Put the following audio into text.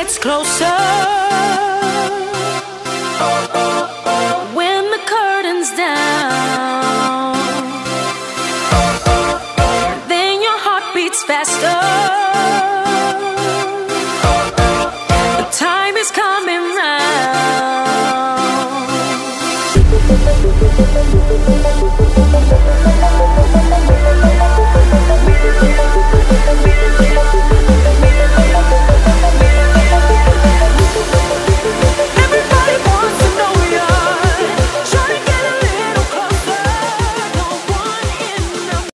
gets closer. When the curtain's down, then your heart beats faster. The time is coming round.